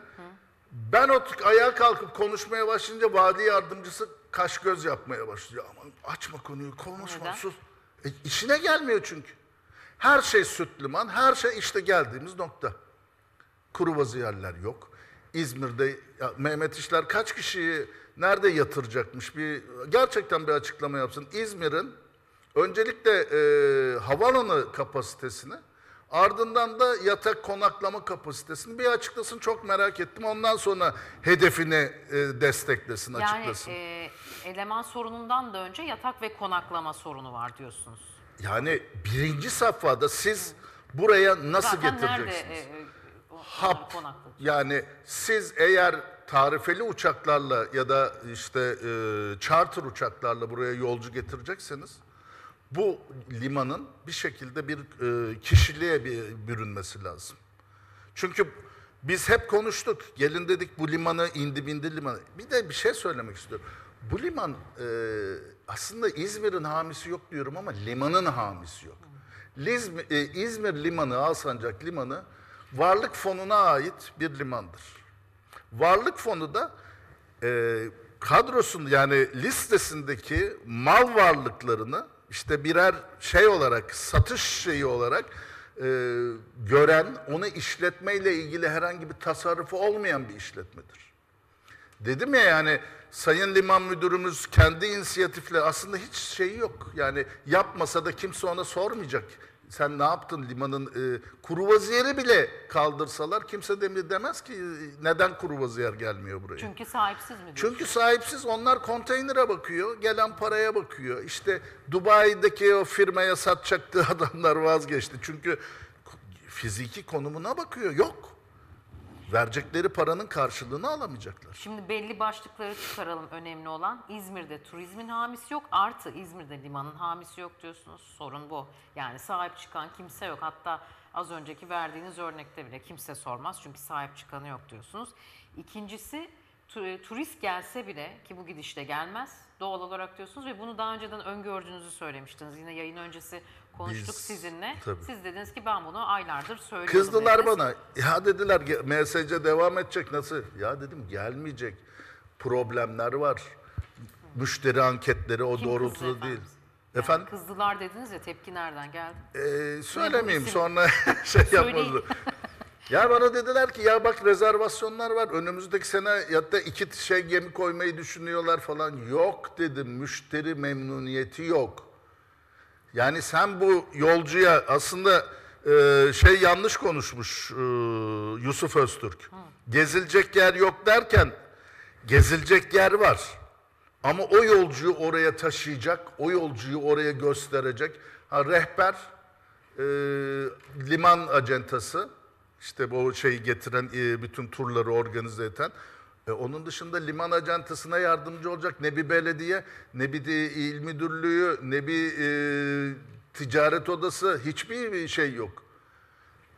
Ben o ayağa kalkıp konuşmaya başlayınca vali yardımcısı kaş göz yapmaya başlıyor. Aman açma konuyu, konuşma, Neden? sus. E, işine gelmiyor çünkü. Her şey süt liman, her şey işte geldiğimiz nokta. Kuru vaziyerler yok. İzmir'de ya Mehmet İşler kaç kişiyi nerede yatıracakmış? Bir gerçekten bir açıklama yapsın. İzmir'in öncelikle e, havaalanı kapasitesini ardından da yatak konaklama kapasitesini bir açıklasın çok merak ettim. Ondan sonra hedefini e, desteklesin, Yani açıklasın. e, eleman sorunundan da önce yatak ve konaklama sorunu var diyorsunuz. Yani birinci safhada siz buraya nasıl Zaten getireceksiniz? nerede e, e, o- hap. konaklı? Yani siz eğer tarifeli uçaklarla ya da işte e, charter uçaklarla buraya yolcu getirecekseniz bu limanın bir şekilde bir e, kişiliğe bir bürünmesi lazım. Çünkü biz hep konuştuk. Gelin dedik bu limanı indi bindi limanı. Bir de bir şey söylemek istiyorum. Bu liman e, aslında İzmir'in hamisi yok diyorum ama limanın hamisi yok. Lizmi- e, İzmir limanı, Alsancak limanı varlık fonuna ait bir limandır. Varlık fonu da e, kadrosun yani listesindeki mal varlıklarını işte birer şey olarak satış şeyi olarak e, gören onu işletmeyle ilgili herhangi bir tasarrufu olmayan bir işletmedir. Dedim ya yani Sayın Liman Müdürümüz kendi inisiyatifle aslında hiç şeyi yok. Yani yapmasa da kimse ona sormayacak. Sen ne yaptın limanın e, kuru vaziyeri bile kaldırsalar kimse de demez ki e, neden kuru vaziyer gelmiyor buraya. Çünkü sahipsiz mi diyorsun? Çünkü sahipsiz onlar konteynere bakıyor, gelen paraya bakıyor. İşte Dubai'deki o firmaya satacaktı adamlar vazgeçti. Çünkü fiziki konumuna bakıyor, yok. Verecekleri paranın karşılığını alamayacaklar. Şimdi belli başlıkları çıkaralım önemli olan. İzmir'de turizmin hamisi yok artı İzmir'de limanın hamisi yok diyorsunuz. Sorun bu. Yani sahip çıkan kimse yok. Hatta az önceki verdiğiniz örnekte bile kimse sormaz çünkü sahip çıkanı yok diyorsunuz. İkincisi tu- turist gelse bile ki bu gidişle gelmez doğal olarak diyorsunuz ve bunu daha önceden öngördüğünüzü söylemiştiniz. Yine yayın öncesi konuştuk Biz- sizinle. tabii. Siz dediniz ki ben bunu aylardır söylüyorum. Kızdılar dediniz. bana. Ya dediler MSC devam edecek nasıl? Ya dedim gelmeyecek. Problemler var. Müşteri anketleri o Kim doğrultuda değil. efendim? Yani Efendim? Kızdılar dediniz ya tepki nereden geldi? Ee, söylemeyeyim sonra şey yapmadı. ya bana dediler ki ya bak rezervasyonlar var. Önümüzdeki sene ya da iki şey gemi koymayı düşünüyorlar falan. Yok dedim. Müşteri memnuniyeti yok. Yani sen bu yolcuya aslında e, şey yanlış konuşmuş e, Yusuf Öztürk. Gezilecek yer yok derken gezilecek yer var. Ama o yolcuyu oraya taşıyacak, o yolcuyu oraya gösterecek. Ha rehber, e, liman acentası, işte bu şeyi getiren, e, bütün turları organize eden. E, onun dışında liman acentasına yardımcı olacak ne bir belediye, ne bir il müdürlüğü, ne bir e, ticaret odası, hiçbir bir şey yok.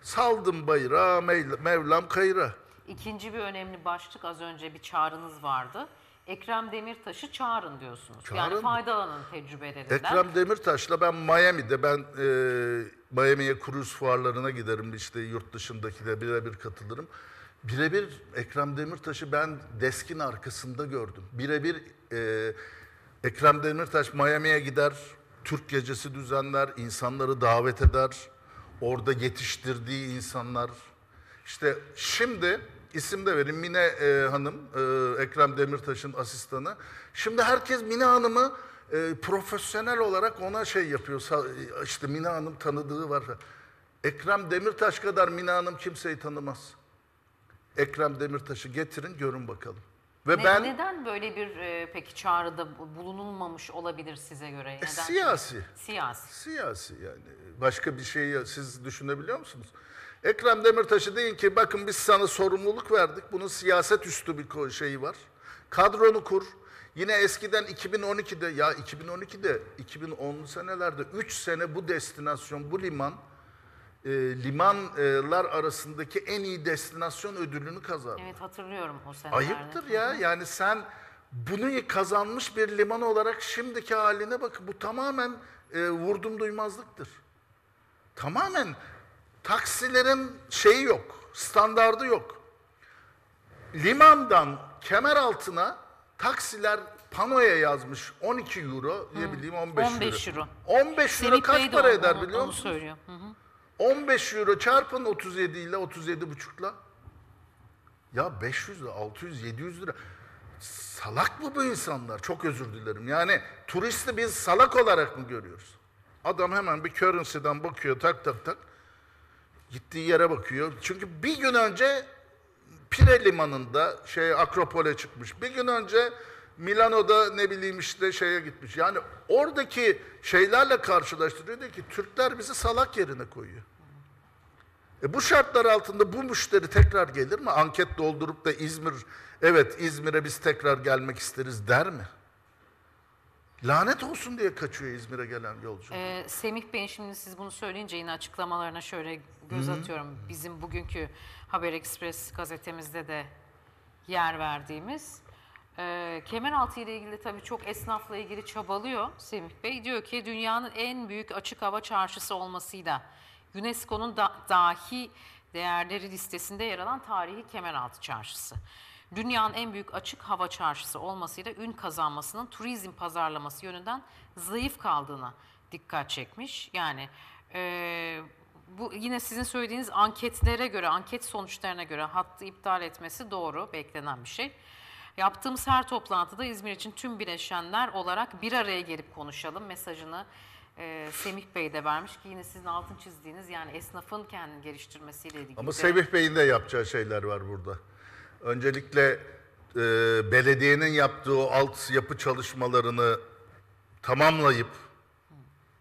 Saldım bayrağı, Mev- Mevlam kayıra. İkinci bir önemli başlık az önce bir çağrınız vardı. Ekrem Demirtaş'ı çağırın diyorsunuz. Yani Çağırın. faydalanın tecrübelerinden. Ekrem Demirtaş'la ben Miami'de ben e, Miami'ye kruz fuarlarına giderim işte yurt dışındaki de birebir katılırım. Birebir Ekrem Demirtaş'ı ben deskin arkasında gördüm. Birebir e, Ekrem Demirtaş Miami'ye gider, Türk gecesi düzenler, insanları davet eder. Orada yetiştirdiği insanlar. İşte şimdi isim de vereyim Mine e, Hanım, e, Ekrem Demirtaş'ın asistanı. Şimdi herkes Mine Hanım'ı e, profesyonel olarak ona şey yapıyor. İşte Mine Hanım tanıdığı var. Ekrem Demirtaş kadar Mine Hanım kimseyi tanımaz. Ekrem Demirtaş'ı getirin görün bakalım. Ve Ne- ben Neden böyle bir e, peki çağrıda bu- bulunulmamış olabilir size göre? Neden? E, siyasi. Siyasi. Siyasi yani. Başka bir şeyi siz düşünebiliyor musunuz? Ekrem Demirtaş'ı deyin ki bakın biz sana sorumluluk verdik. Bunun siyaset üstü bir şeyi var. Kadronu kur. Yine eskiden 2012'de ya 2012'de 2010'lu senelerde 3 sene bu destinasyon, bu liman e, limanlar arasındaki en iyi destinasyon ödülünü kazandı. Evet hatırlıyorum o senelerde. Ayıptır ya. Yani sen bunu kazanmış bir liman olarak şimdiki haline bak. Bu tamamen e, vurdum duymazlıktır. Tamamen taksilerin şeyi yok, standardı yok. Limandan kemer altına taksiler panoya yazmış 12 euro, ne bileyim 15, 15 euro. 15 euro Semih kaç para eder onu- biliyor onu musun? söylüyor. Hı hı. 15 euro çarpın 37 ile 37 buçukla. Ya 500 lira, 600, 700 lira. Salak mı bu insanlar? Çok özür dilerim. Yani turisti biz salak olarak mı görüyoruz? Adam hemen bir currency'den bakıyor tak tak tak. Gittiği yere bakıyor. Çünkü bir gün önce Pire limanında şey Akropol'e çıkmış. Bir gün önce Milano'da ne bileyim işte şeye gitmiş. Yani oradaki şeylerle karşılaştırıyor diyor ki Türkler bizi salak yerine koyuyor. E bu şartlar altında bu müşteri tekrar gelir mi? Anket doldurup da İzmir, evet İzmir'e biz tekrar gelmek isteriz der mi? Lanet olsun diye kaçıyor İzmir'e gelen yolcu. Ee, Semih Bey'in şimdi siz bunu söyleyince yine açıklamalarına şöyle göz atıyorum. Bizim bugünkü Haber Express gazetemizde de yer verdiğimiz. Ee, Kemeraltı ile ilgili tabii çok esnafla ilgili çabalıyor Semih Bey. Diyor ki dünyanın en büyük açık hava çarşısı olmasıyla UNESCO'nun da, dahi değerleri listesinde yer alan tarihi Kemeraltı Çarşısı. Dünyanın en büyük açık hava çarşısı olmasıyla ün kazanmasının turizm pazarlaması yönünden zayıf kaldığına dikkat çekmiş. Yani eee, bu yine sizin söylediğiniz anketlere göre, anket sonuçlarına göre hattı iptal etmesi doğru, beklenen bir şey. Yaptığımız her toplantıda İzmir için tüm bileşenler olarak bir araya gelip konuşalım mesajını eee, Semih Bey de vermiş ki yine sizin altın çizdiğiniz yani esnafın kendini geliştirmesiyle ilgili. Ama Semih Bey'in de yapacağı şeyler var burada. Öncelikle e, belediyenin yaptığı altyapı çalışmalarını tamamlayıp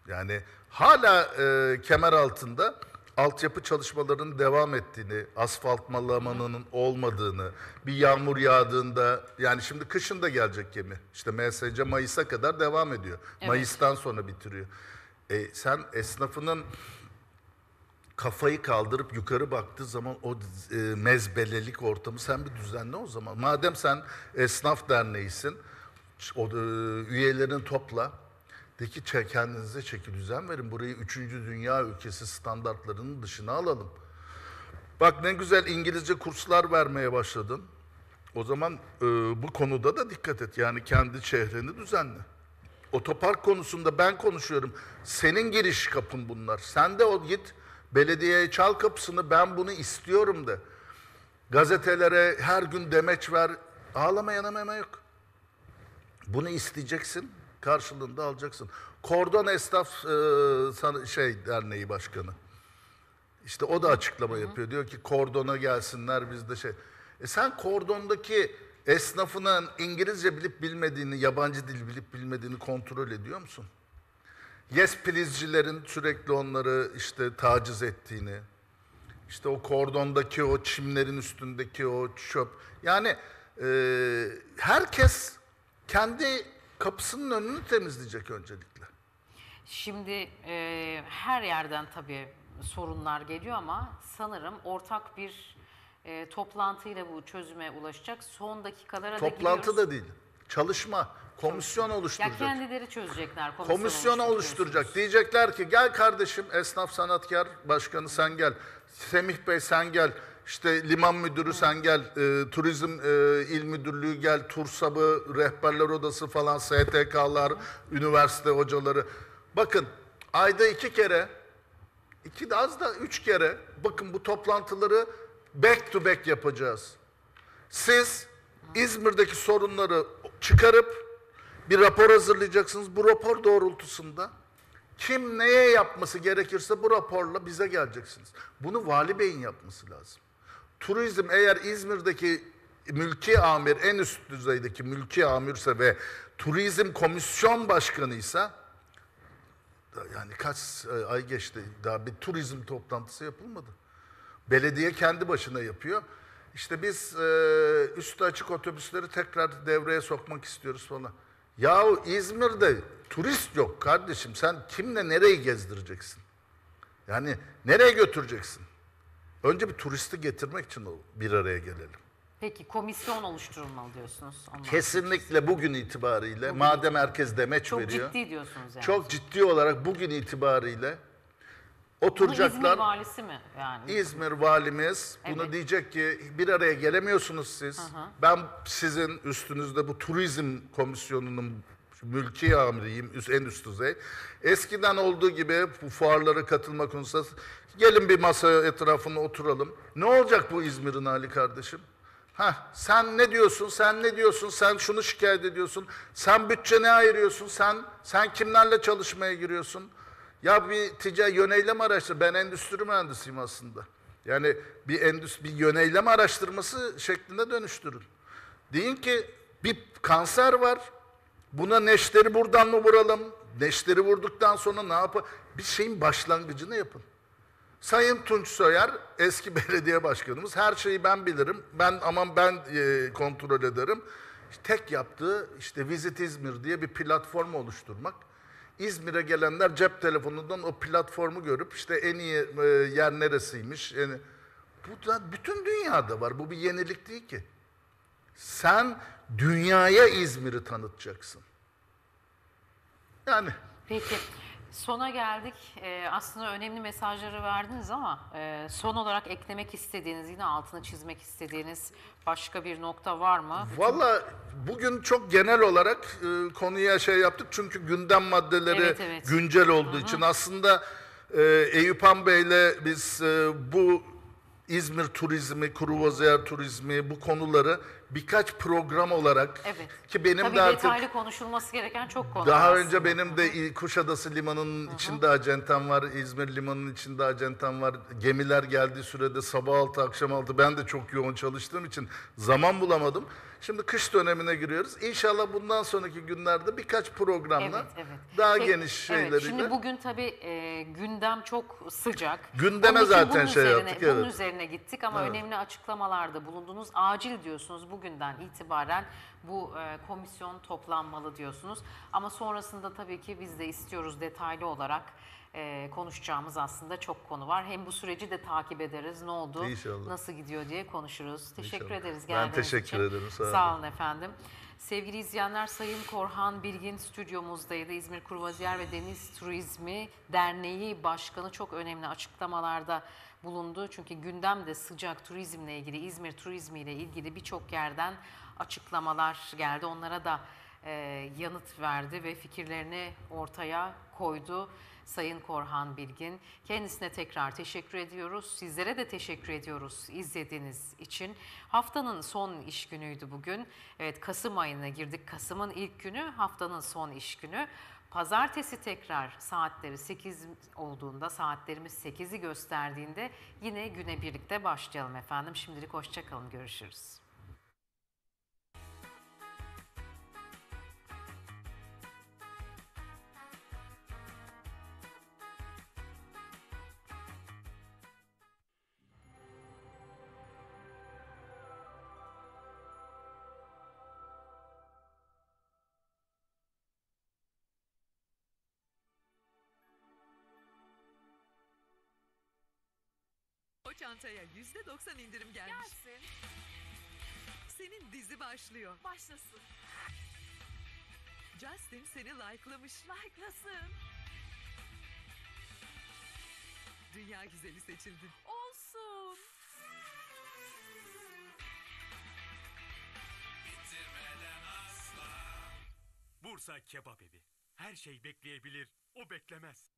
yani hala e, kemer altında altyapı çalışmalarının devam ettiğini, asfaltmalamanın olmadığını, bir yağmur yağdığında yani şimdi kışın da gelecek gemi. İşte MSC Mayıs'a kadar devam ediyor. Mayıs'tan sonra bitiriyor. E, sen esnafının kafayı kaldırıp yukarı baktığı zaman o e, mezbelelik ortamı sen bir düzenle o zaman. Madem sen esnaf derneğisin, o, e, üyelerini topla. De ki "Çe- kendinize çeki düzen verin. Burayı üçüncü dünya ülkesi standartlarının dışına alalım. Bak ne güzel İngilizce kurslar vermeye başladın. O zaman e, bu konuda da dikkat et. Yani kendi şehrini düzenle. Otopark konusunda ben konuşuyorum. Senin giriş kapın bunlar. Sen de o git belediyeye çal kapısını ben bunu istiyorum de. Gazetelere her gün demeç ver. Ağlamayan meme yok. Bunu isteyeceksin, karşılığında alacaksın. Kordon Esnaf e, şey derneği başkanı. İşte o da açıklama yapıyor. Diyor ki kordona gelsinler biz de şey. E sen kordondaki esnafının İngilizce bilip bilmediğini, yabancı dil bilip bilmediğini kontrol ediyor musun? Yes please'cilerin sürekli onları işte taciz ettiğini, işte o kordondaki o çimlerin üstündeki o çöp. Yani e, herkes kendi kapısının önünü temizleyecek öncelikle. Şimdi e, her yerden tabii sorunlar geliyor ama sanırım ortak bir e, toplantıyla bu çözüme ulaşacak. Son dakikalara da Toplantı giriyoruz. da değil. Çalışma, komisyon Ya oluşturacak. kendileri çözecekler. Komisyon, Komisyon oluşturacak. Diyecekler ki gel kardeşim esnaf sanatkar başkanı sen gel. Semih Bey sen gel. İşte liman müdürü sen gel. e, turizm e, il müdürlüğü gel. Tursabı, rehberler odası falan STK'lar, üniversite hocaları. Bakın ayda iki kere, iki de az da üç kere bakın bu toplantıları back to back yapacağız. Siz İzmir'deki sorunları çıkarıp bir rapor hazırlayacaksınız. Bu rapor doğrultusunda kim neye yapması gerekirse bu raporla bize geleceksiniz. Bunu Vali Bey'in yapması lazım. Turizm eğer İzmir'deki mülki amir en üst düzeydeki mülki amirse ve turizm komisyon başkanıysa yani kaç e, ay geçti daha bir turizm toplantısı yapılmadı. Belediye kendi başına yapıyor. İşte biz e, üstü açık otobüsleri tekrar devreye sokmak istiyoruz falan. Yahu İzmir'de turist yok kardeşim. Sen kimle nereyi gezdireceksin? Yani nereye götüreceksin? Önce bir turisti getirmek için bir araya gelelim. Peki komisyon oluşturulmalı diyorsunuz. Ondan. Kesinlikle bugün itibariyle madem herkes demeç Çok veriyor. ciddi diyorsunuz yani. Çok ciddi olarak bugün itibariyle Bunu oturacaklar. İzmir valisi mi yani? İzmir valimiz bunu Evet. diyecek ki bir araya gelemiyorsunuz siz. Ben sizin üstünüzde bu turizm komisyonunun mülki amiriyim en üst düzey. Eskiden olduğu gibi bu fuarlara katılma konusunda gelin bir masa etrafına oturalım. Ne olacak bu İzmir'in hali kardeşim? Ha sen ne diyorsun? Sen ne diyorsun? Sen şunu şikayet ediyorsun. Sen bütçene ayırıyorsun. Sen sen kimlerle çalışmaya giriyorsun? Ya bir ticari yöneylem araştır. Ben endüstri mühendisiyim aslında. Yani bir endüstri, bir yöneylem araştırması şeklinde dönüştürün. Deyin ki bir kanser var. Buna neşteri buradan mı vuralım? Neşteri vurduktan sonra ne yapalım? Bir şeyin başlangıcını yapın. Sayın Tunç Soyer, eski belediye başkanımız. Her şeyi ben bilirim. Ben aman ben e, kontrol ederim. tek yaptığı işte Visit İzmir diye bir platform oluşturmak. İzmir'e gelenler cep telefonundan o platformu görüp işte en iyi e, yer neresiymiş. Yani bu da bütün dünyada var. Bu bir yenilik değil ki. Sen dünyaya İzmir'i tanıtacaksın. Yani Peki sona geldik. Ee, aslında önemli mesajları verdiniz ama e, son olarak eklemek istediğiniz, yine altını çizmek istediğiniz başka bir nokta var mı? Valla bugün çok genel olarak e, konuya şey yaptık çünkü gündem maddeleri Evet, evet. güncel olduğu için aslında e, Eyüp Han Bey'le biz e, bu İzmir turizmi, kruvaziyer turizmi bu konuları birkaç program olarak Evet. ki benim Tabii de artık detaylı konuşulması gereken çok konu daha var önce aslında. benim de Kuşadası Limanı'nın içinde acentem var, İzmir Limanı'nın içinde acentem var. Gemiler geldiği sürede sabah altı, akşam altı ben de çok yoğun çalıştığım için zaman bulamadım. Şimdi kış dönemine giriyoruz. İnşallah bundan sonraki günlerde birkaç programla Evet, evet. daha Peki, geniş evet, şeyleriyle. Şimdi bugün tabii e, gündem çok sıcak. Gündeme Onun zaten bunun şey üzerine, yaptık, Bunun evet. üzerine gittik ama önemli açıklamalarda bulundunuz. Acil diyorsunuz bugünden itibaren bu e, komisyon toplanmalı diyorsunuz. Ama sonrasında tabii ki biz de istiyoruz detaylı olarak e, konuşacağımız aslında çok konu var. Hem bu süreci de takip ederiz. Ne oldu, İnşallah. nasıl gidiyor diye konuşuruz. Teşekkür İnşallah. ederiz Ben geldiğiniz teşekkür için. ederim, sağ olun. Sağ olun efendim. Sevgili izleyenler Sayın Korhan Bilgin stüdyomuzdaydı. İzmir Kruvaziyer ve Deniz Turizmi Derneği Başkanı çok önemli açıklamalarda bulundu. Çünkü gündemde sıcak turizmle ilgili, İzmir turizmiyle ilgili birçok yerden açıklamalar geldi. Onlara da e, yanıt verdi ve fikirlerini ortaya koydu. Sayın Korhan Bilgin. Kendisine tekrar teşekkür ediyoruz. Sizlere de teşekkür ediyoruz izlediğiniz için. Haftanın son iş günüydü bugün. Evet Kasım ayına girdik. Kasım'ın ilk günü haftanın son iş günü. Pazartesi tekrar saatleri 8 olduğunda, saatlerimiz 8'i gösterdiğinde yine güne birlikte başlayalım efendim. Şimdilik hoşçakalın, görüşürüz. Çantaya yüzde doksan indirim gelmiş. Gelsin, Senin dizi başlıyor. başlasın, Justin seni likelamış. likelasın, Dünya güzeli seçildin. olsun. Bursa Kebap Evi. Her şey bekleyebilir, o beklemez.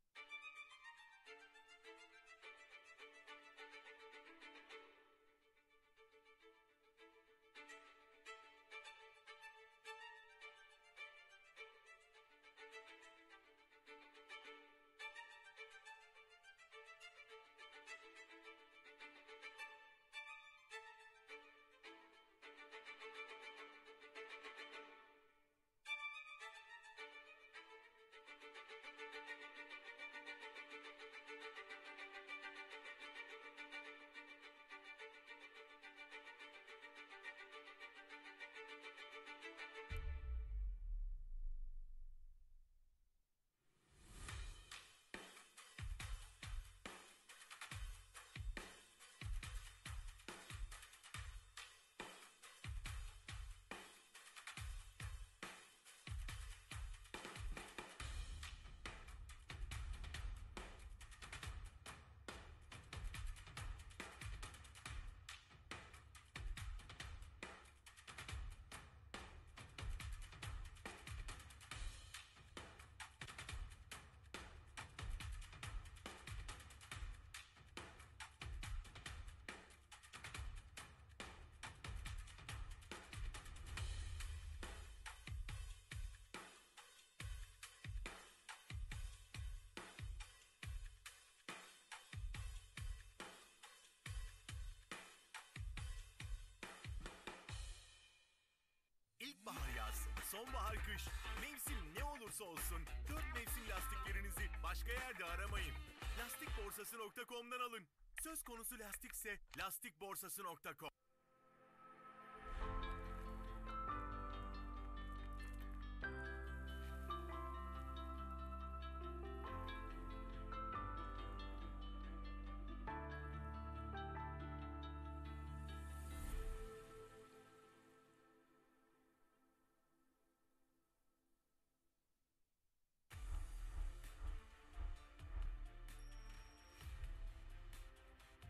İlkbahar yaz, sonbahar kış, mevsim ne olursa olsun dört mevsim lastiklerinizi başka yerde aramayın. Lastikborsası.com'dan alın. Söz konusu lastikse lastikborsası.com.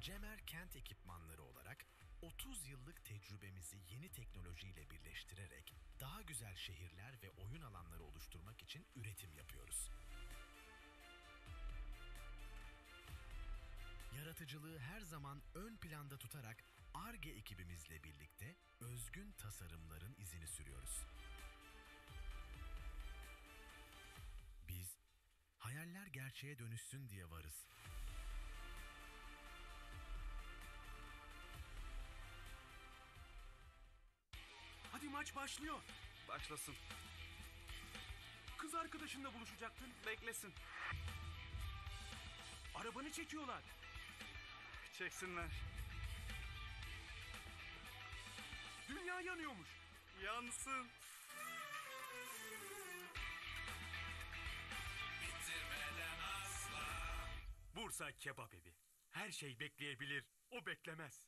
Cemer Kent Ekipmanları olarak 30 yıllık tecrübemizi yeni teknolojiyle birleştirerek daha güzel şehirler ve oyun alanları oluşturmak için üretim yapıyoruz. Yaratıcılığı her zaman ön planda tutarak ARGE ekibimizle birlikte özgün tasarımların izini sürüyoruz. Biz hayaller gerçeğe dönüşsün diye varız. Maç başlıyor. Başlasın. Kız arkadaşınla buluşacaktın. Beklesin. Arabanı çekiyorlar. Çeksinler. Dünya yanıyormuş. Yansın. Bursa Kebap Evi. Her şey bekleyebilir, o beklemez.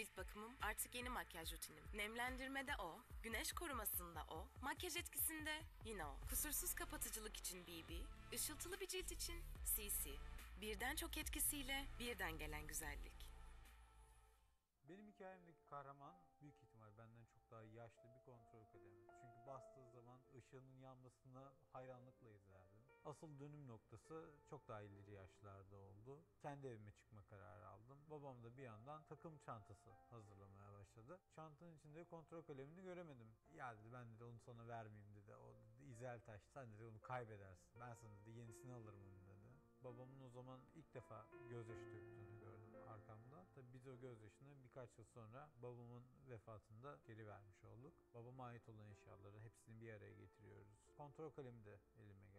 Cilt bakımım artık yeni makyaj rutinim. Nemlendirmede o, güneş korumasında o, makyaj etkisinde yine o. Kusursuz kapatıcılık için BB, ışıltılı bir cilt için CC. Birden çok etkisiyle birden gelen güzellik. Benim hikayemdeki kahraman büyük ihtimal benden çok daha yaşlı bir kontrol kalemi. Çünkü bastığı zaman ışığının yanmasına hayranlıkla izlerdim. Asıl dönüm noktası çok daha ileri yaşlarda oldu. Kendi evime çıkma kararı aldım. Babam da bir yandan takım çantası hazırlamaya başladı. Çantanın içinde kontrol kalemini göremedim. Ya dedi ben dedi onu sana vermeyeyim dedi. O dedi izel taş. Sen dedi onu kaybedersin. Ben sana dedi yenisini alırım onu dedi. Babamın o zaman ilk defa gözyaşı döktüğünü gördüm arkamda. Tabii biz o gözyaşını birkaç yıl sonra babamın vefatında geri vermiş olduk. Babama ait olan eşyaları hepsini bir araya getiriyoruz. Kontrol kalemi de elime.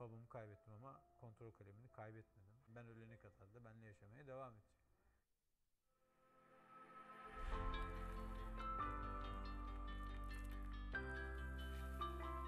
Babamı kaybettim ama kontrol kalemini kaybetmedim. Ben ölene kadar da benimle yaşamaya devam edecek.